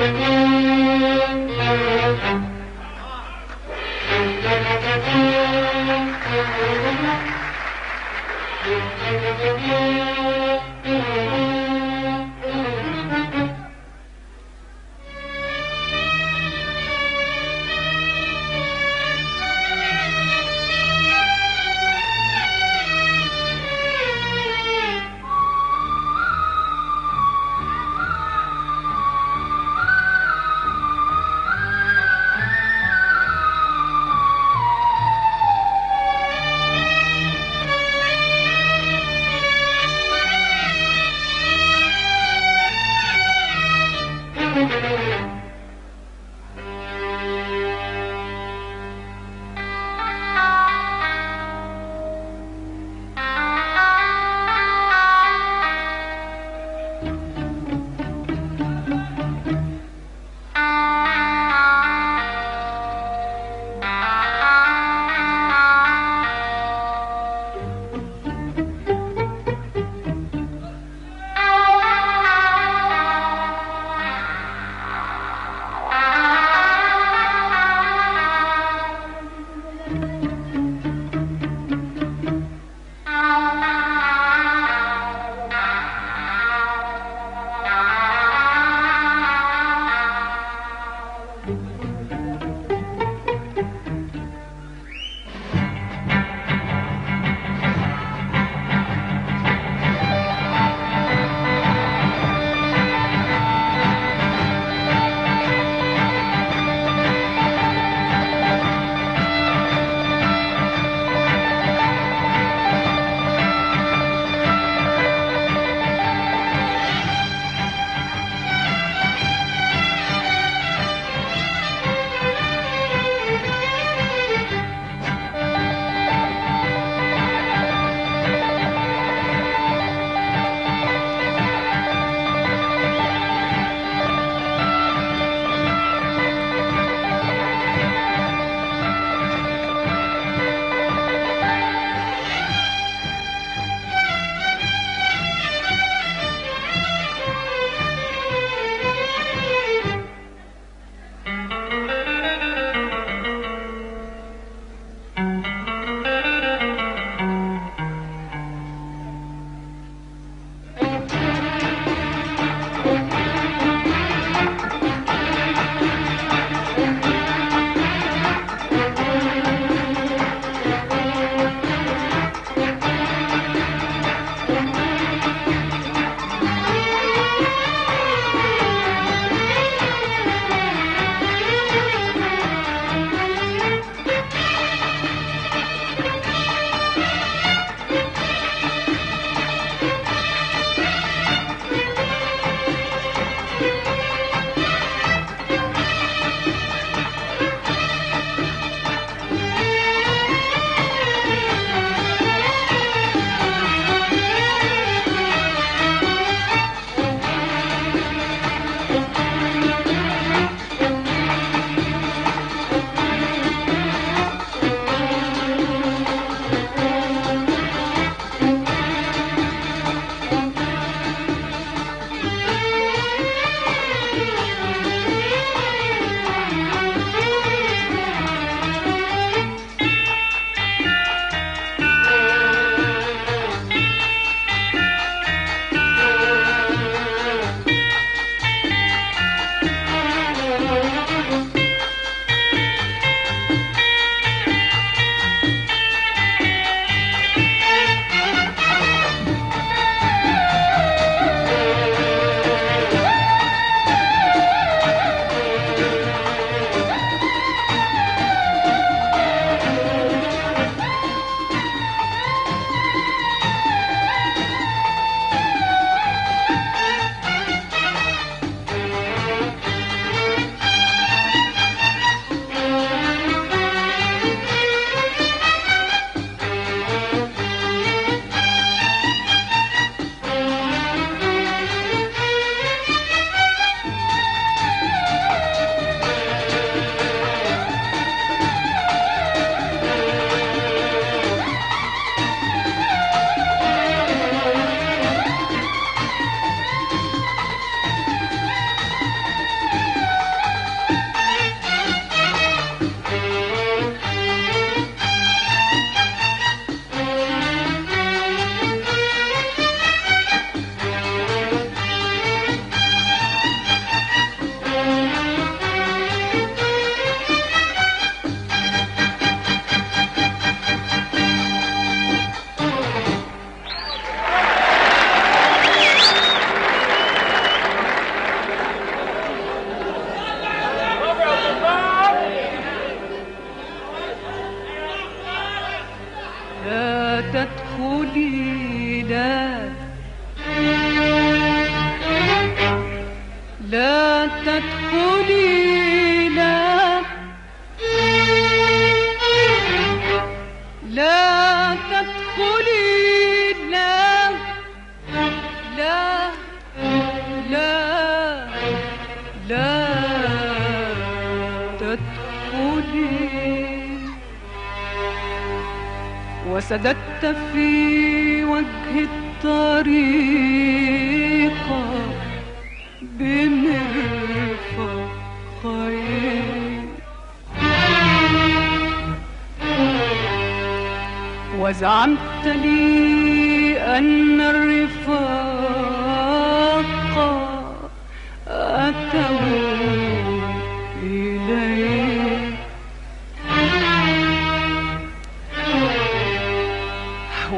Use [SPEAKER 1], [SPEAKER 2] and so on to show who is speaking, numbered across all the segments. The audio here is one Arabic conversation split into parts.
[SPEAKER 1] Thank you.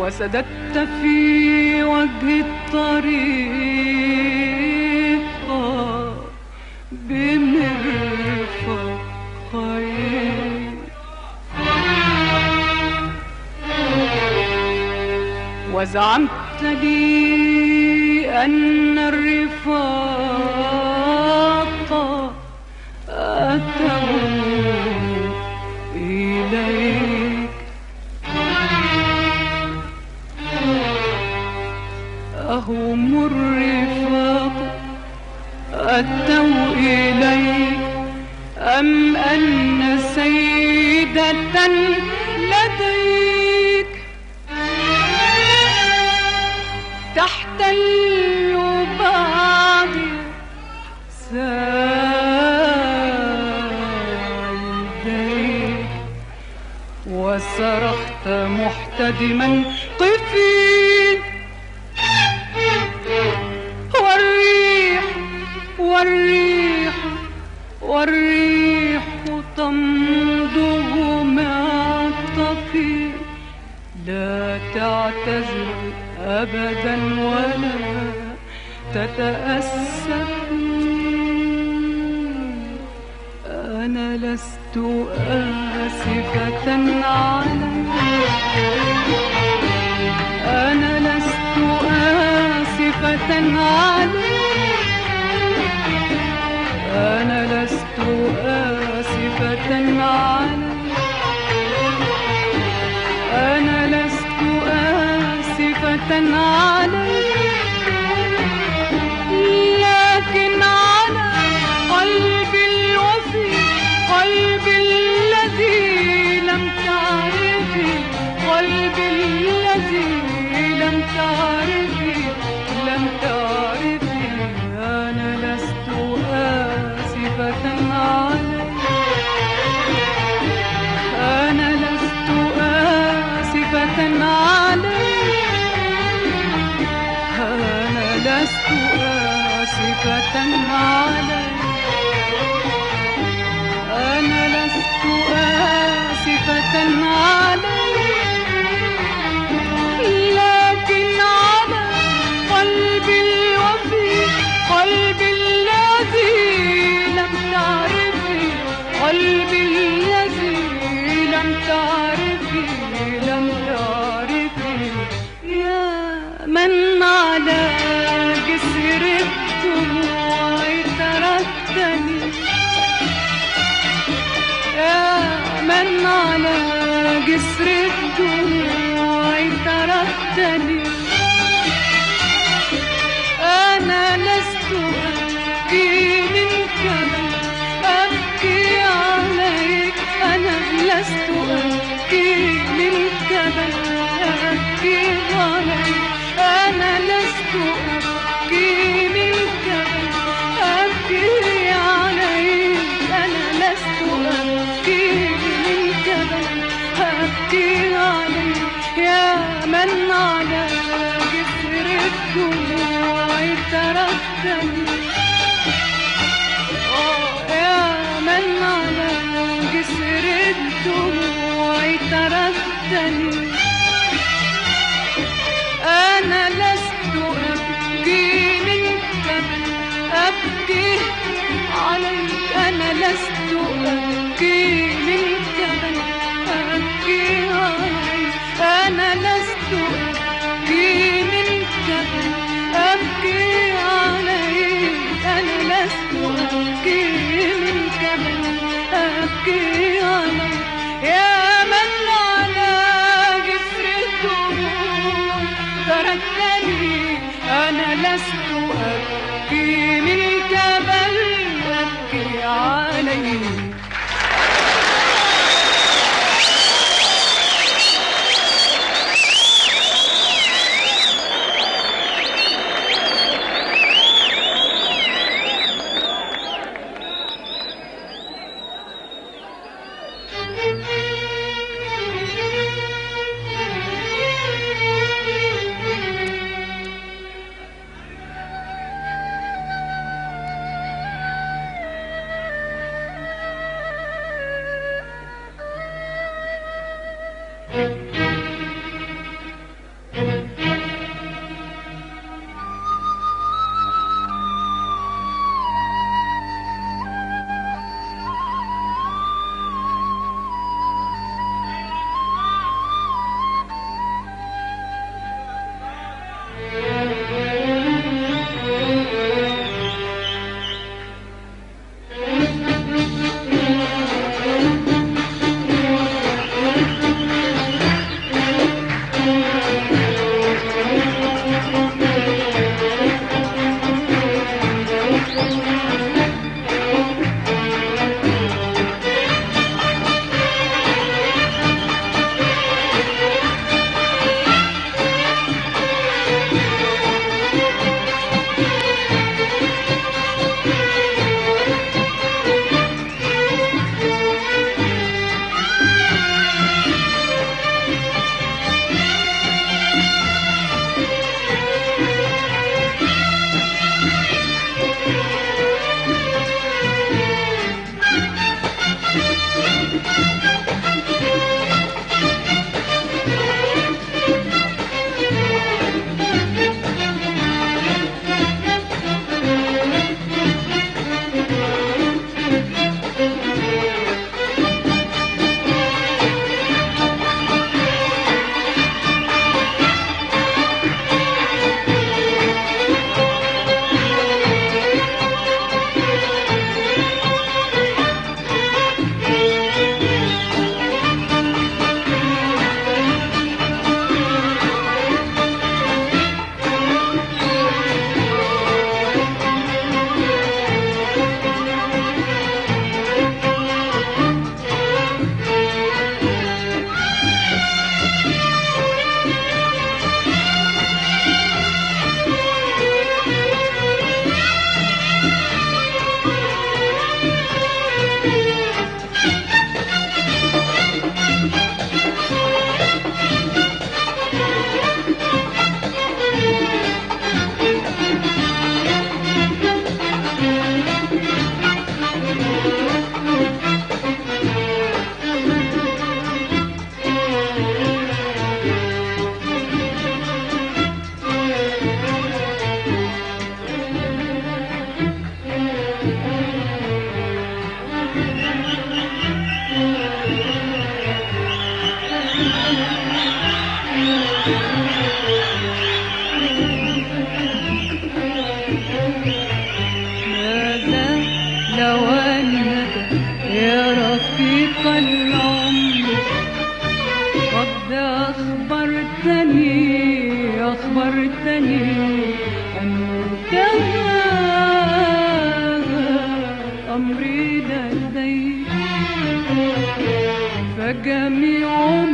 [SPEAKER 1] وسددت في وجه الطريق وزعمت لي أن الرفاق إليه أم أن سيدة لديك تحتل بعض سايديك وصرخت محتدما تزرق أبدا ولا تتأسف. أنا لست آسفة على أنا لست آسفة على أنا لست آسفة على. tonight.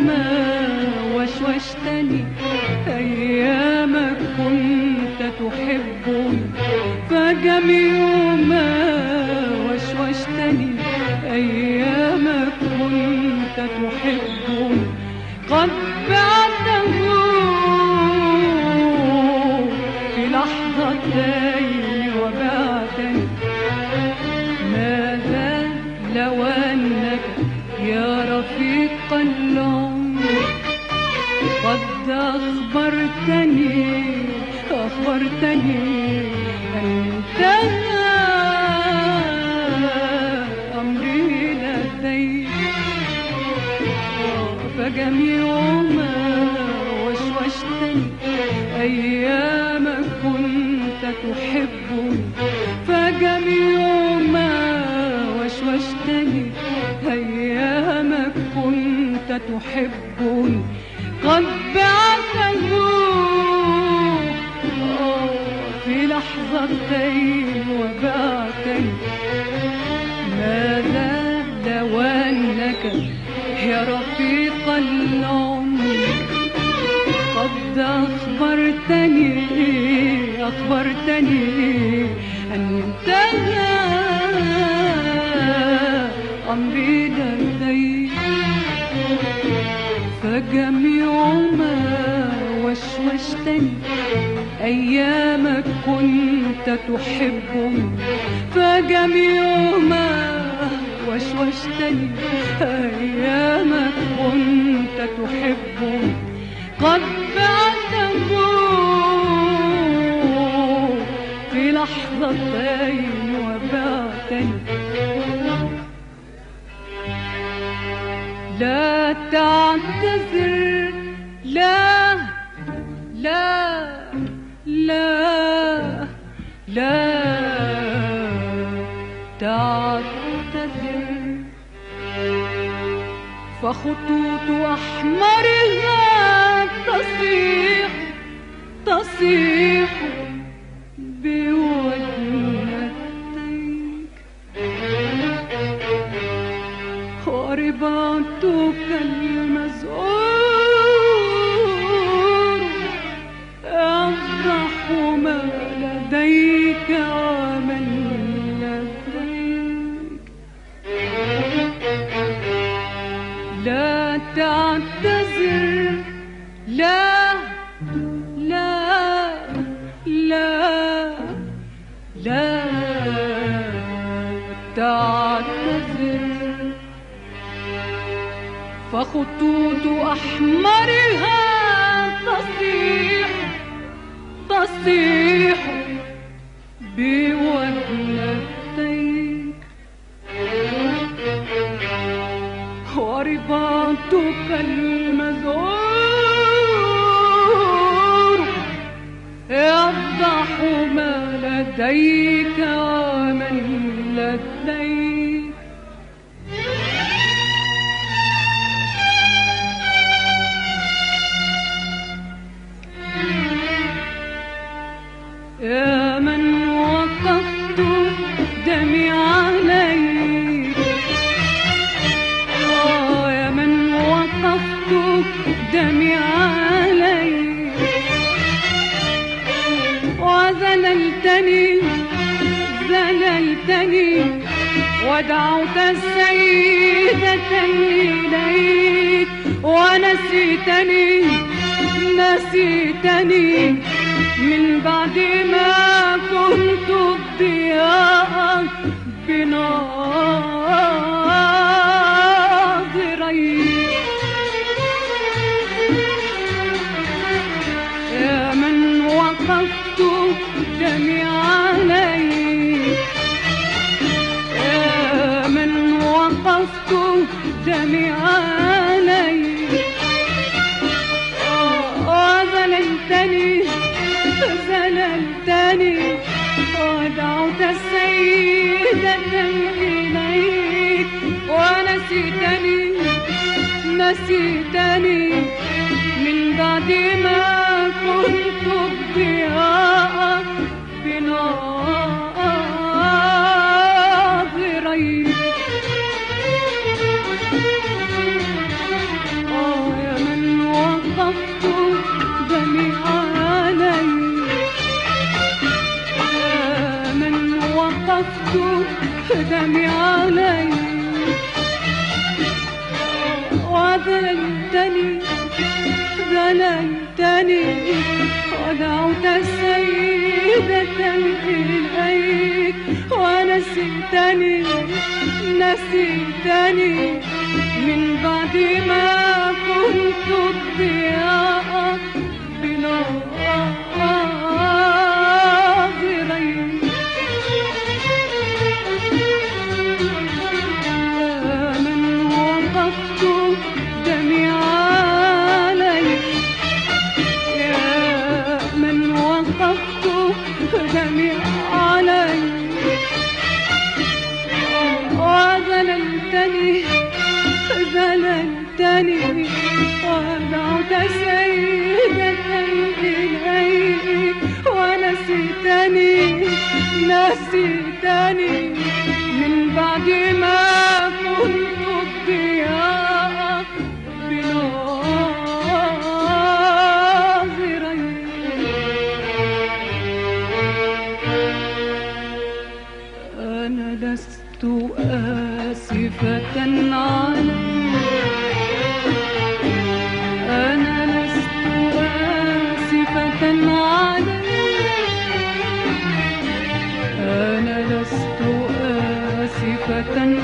[SPEAKER 1] ما وشوشتني أيام كنت تحبني. فجميع ما hope أيامك كنت تحبني فجم ما وشوشتني. أيامك كنت تحبني قد بعته في لحظتين وبعتني لا تعتذر لا لا لا. تعتذر فخطوط أحمرها تصيح تصيح. خطوط أحمرها تصيح تصيح بوهلتيك ورباطك المزور يفضح ما لديك. آسفة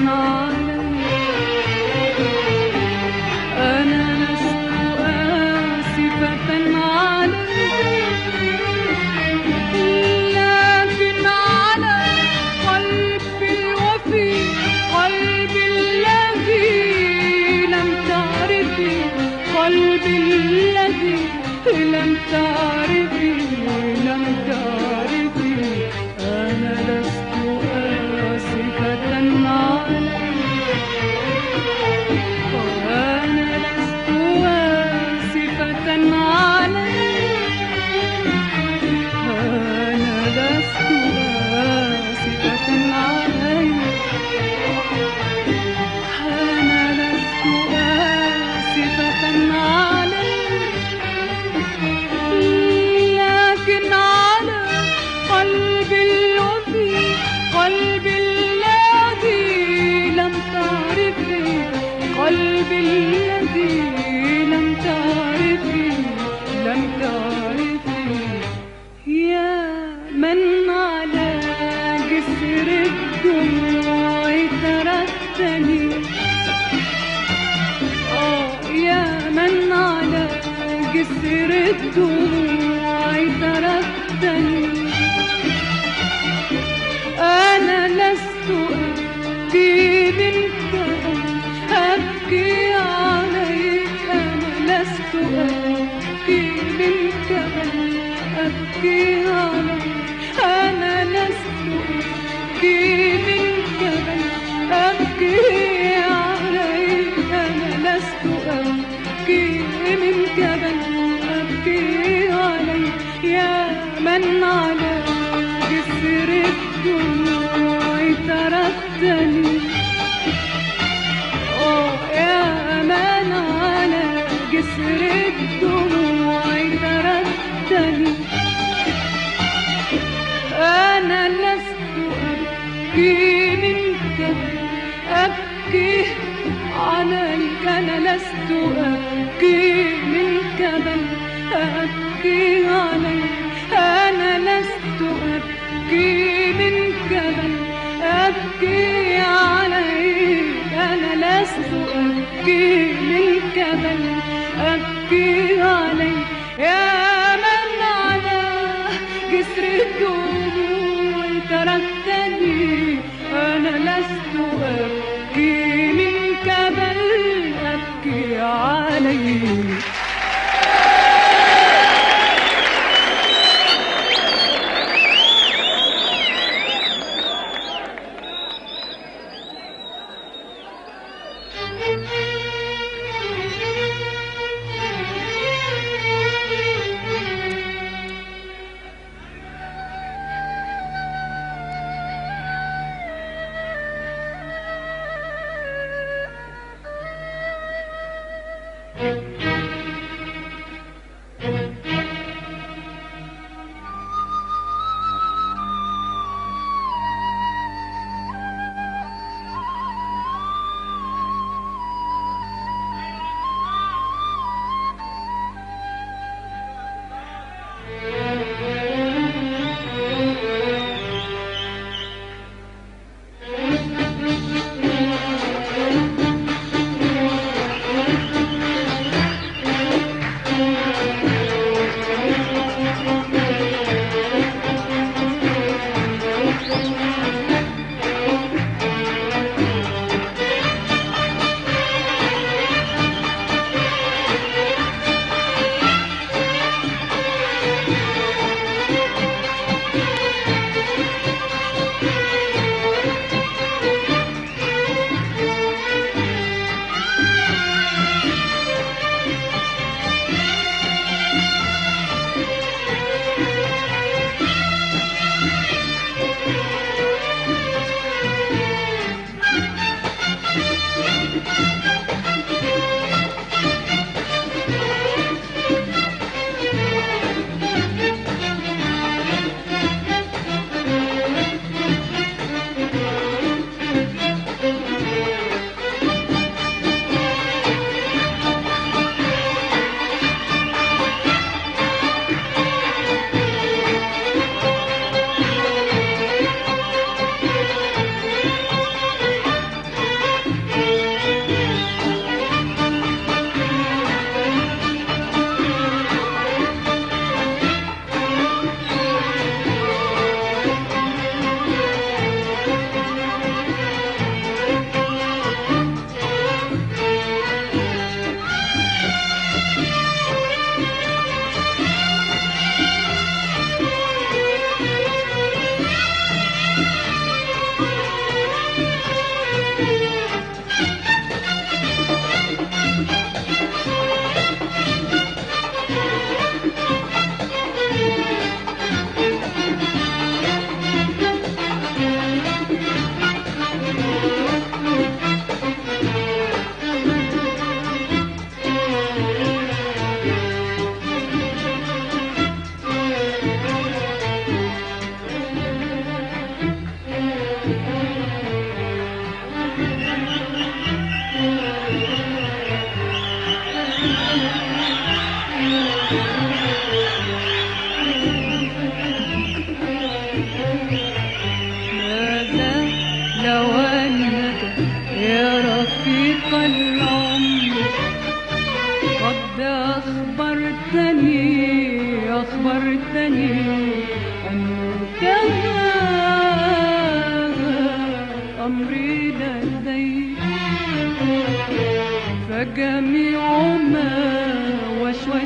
[SPEAKER 1] feel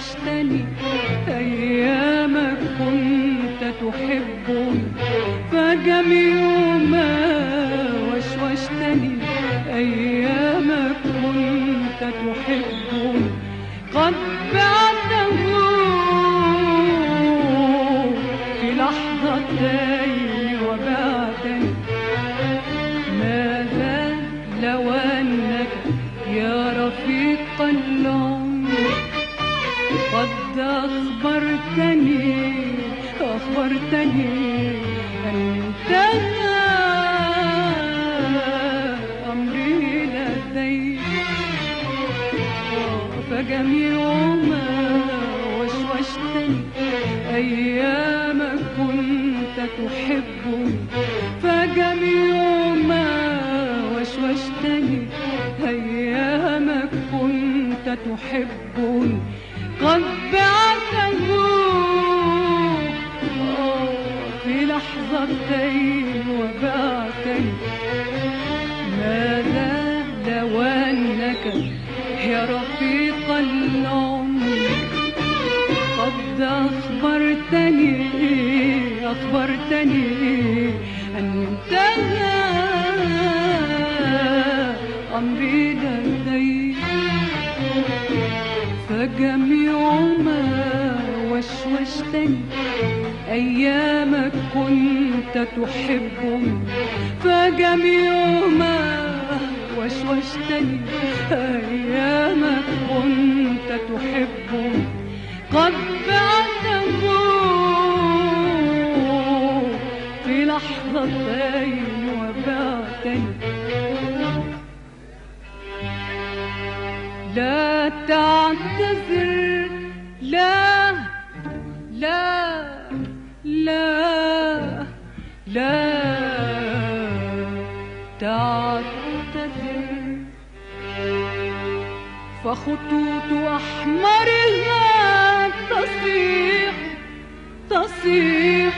[SPEAKER 1] عشتني أيامك كنت تحب. أيامك كنت تحبني فجم يوما وشوشتني. أيامك كنت تحبني قد بعته في لحظة لحظتين. خطوط أحمرها تصيح تصيح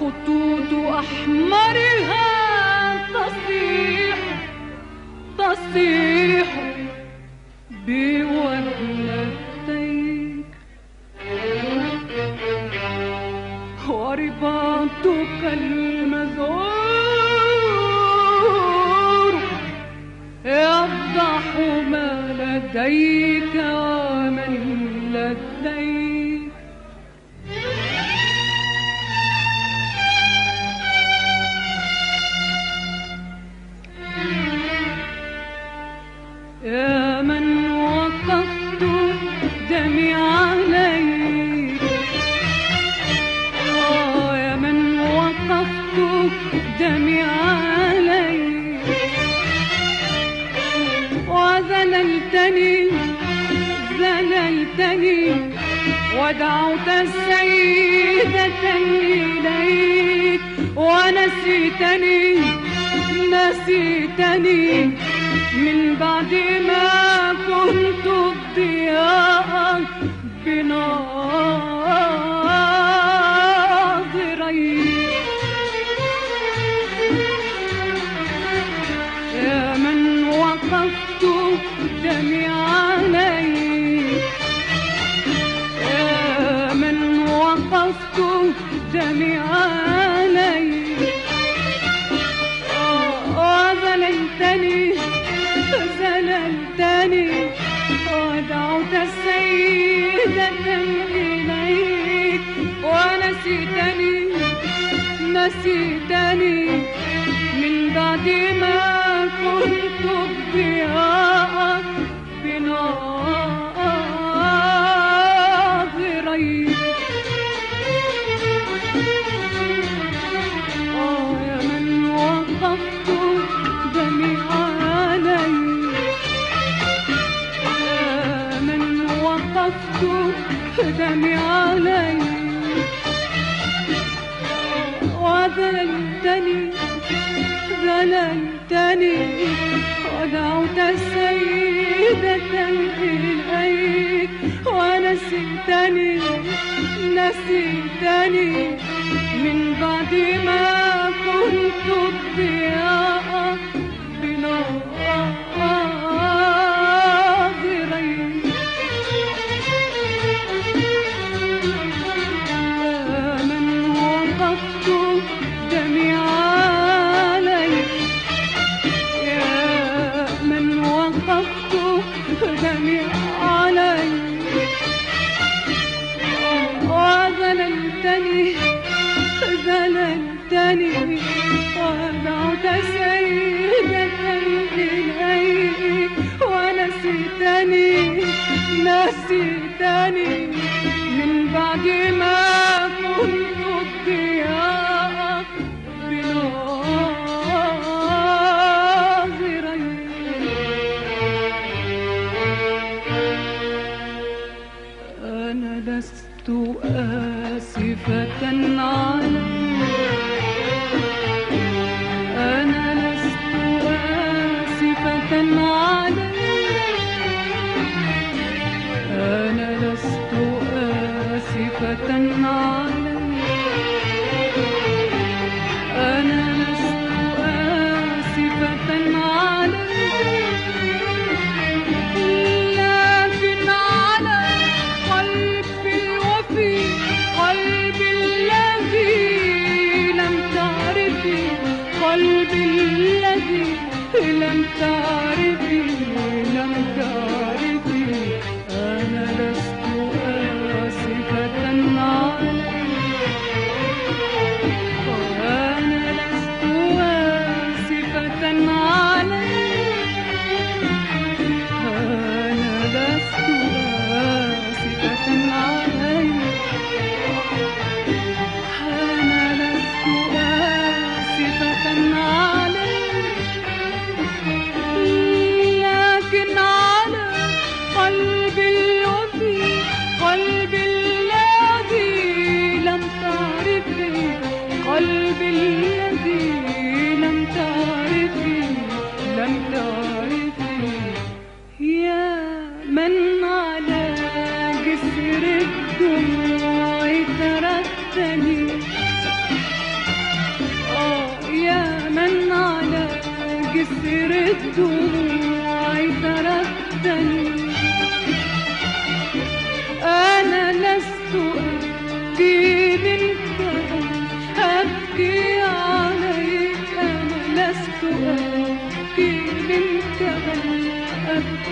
[SPEAKER 1] خطوط أحمرها تصيح تصيح بوهلتيك ورباطك المزور يفضح ما لديك.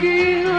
[SPEAKER 1] की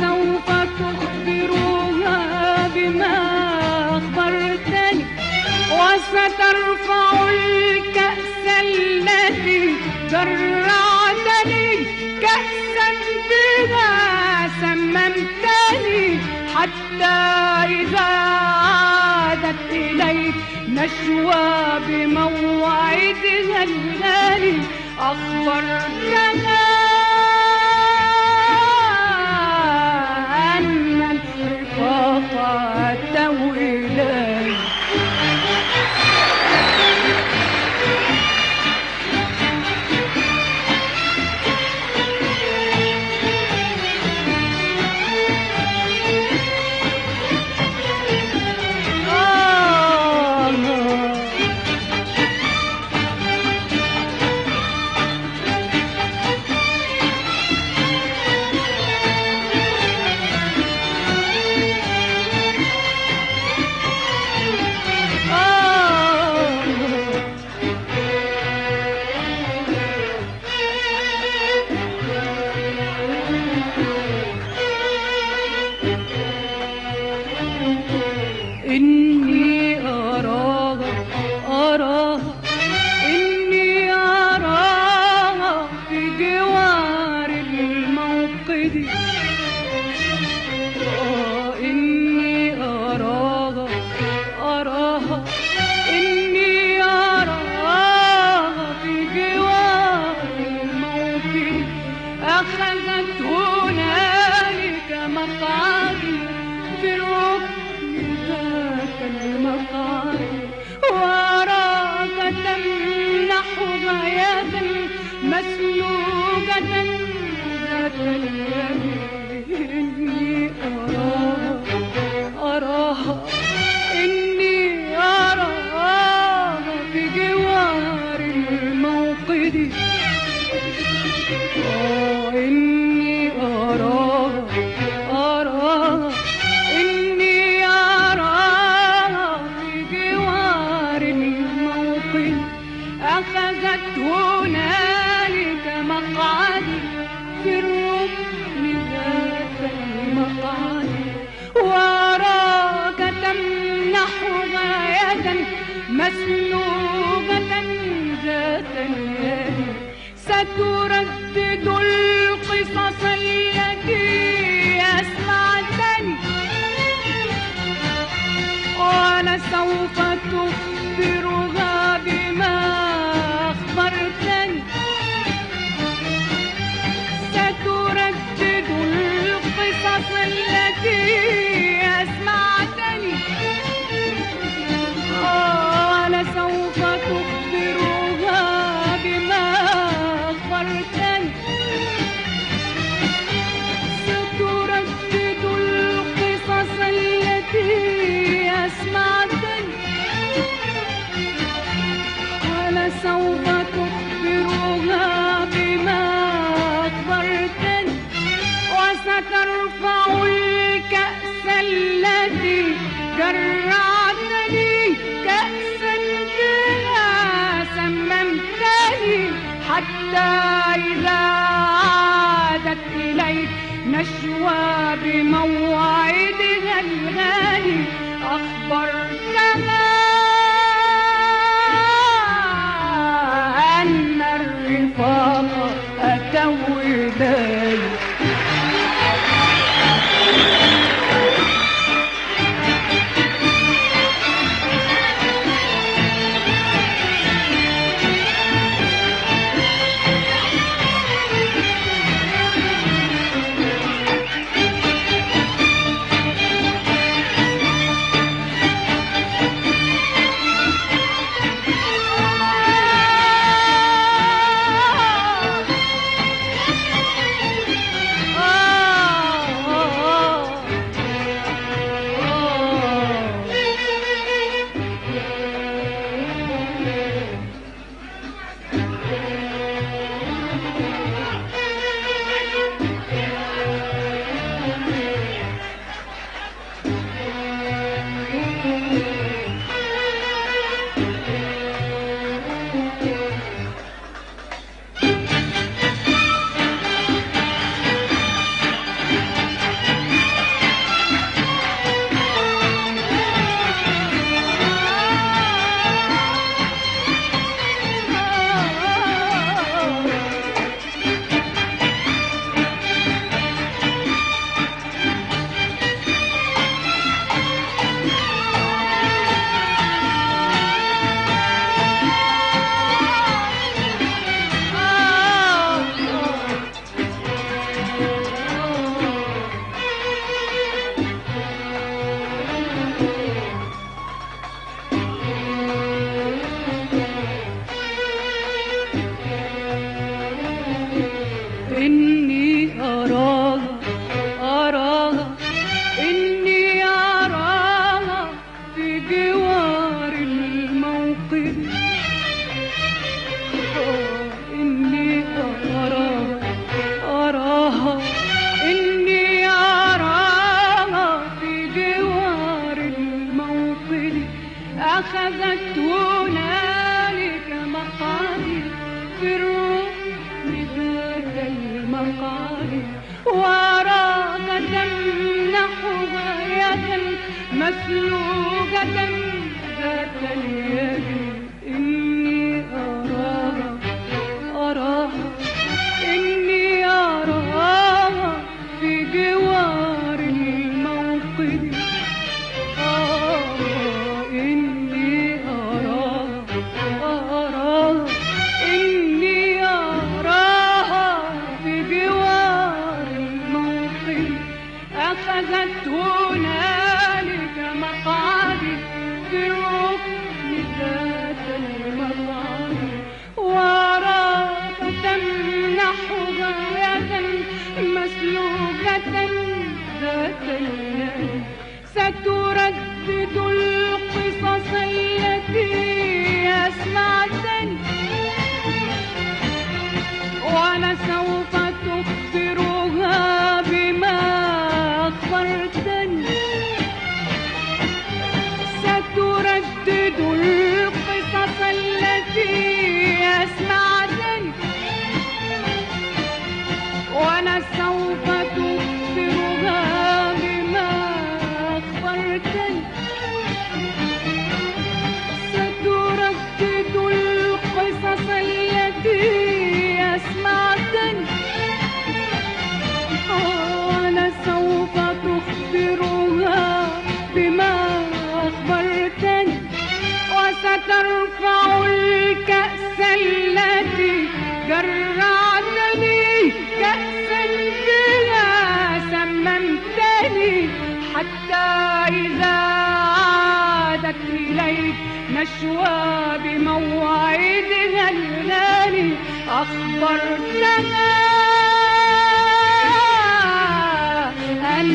[SPEAKER 1] سوف تخبرها بما أخبرتني وسترفع الكأس جرعتني كأسا بها سممتني حتى إذا عادت إليك نشوى بموعدها الغالي أخبرتها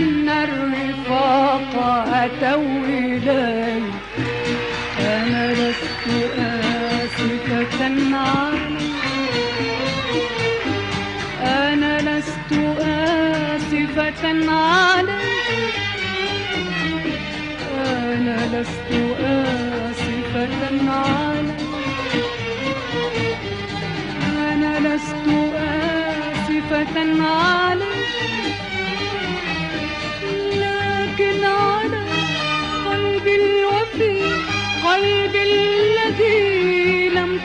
[SPEAKER 1] إن الرفاق أتوا إلي أنا لست آسفة علي. أنا لست آسفة علي. أنا لست آسفة علي. أنا لست آسفة علي.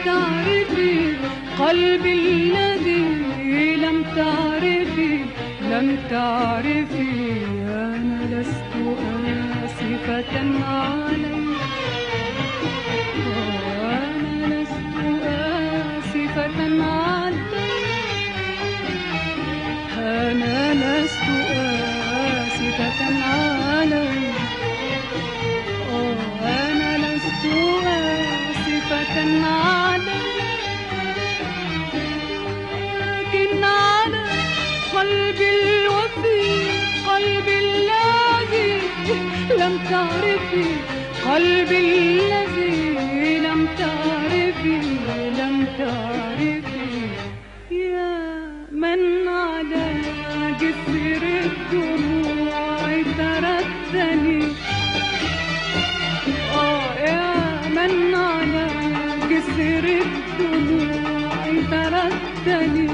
[SPEAKER 1] تعرفي قلبي الذي لم تعرفي لم تعرفي. بالذي لم تعرفي لم تعرفي. يا من على جسر الدموع تركتني آه يا من على جسر الدموع تركتني